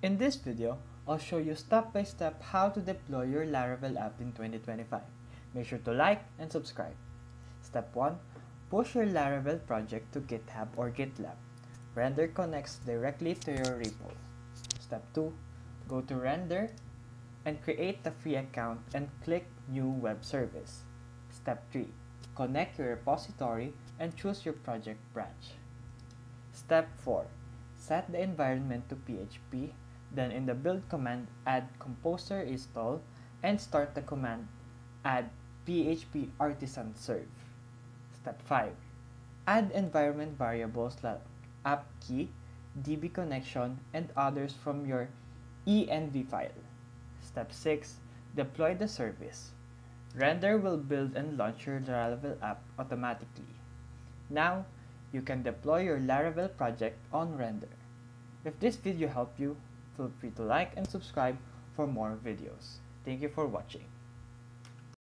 In this video, I'll show you step by step how to deploy your Laravel app in 2025. Make sure to like and subscribe. Step 1. Push your Laravel project to GitHub or GitLab. Render connects directly to your repo. Step 2. Go to Render and create a free account and click New Web Service. Step 3. Connect your repository and choose your project branch. Step 4. Set the environment to PHP, then in the build command add composer install and start the command add php artisan serve. Step 5. Add environment variables like app key, db connection, and others from your env file. Step 6. Deploy the service. Render will build and launch your Laravel app automatically. Now, you can deploy your Laravel project on Render. If this video helped you, feel free to like and subscribe for more videos. Thank you for watching.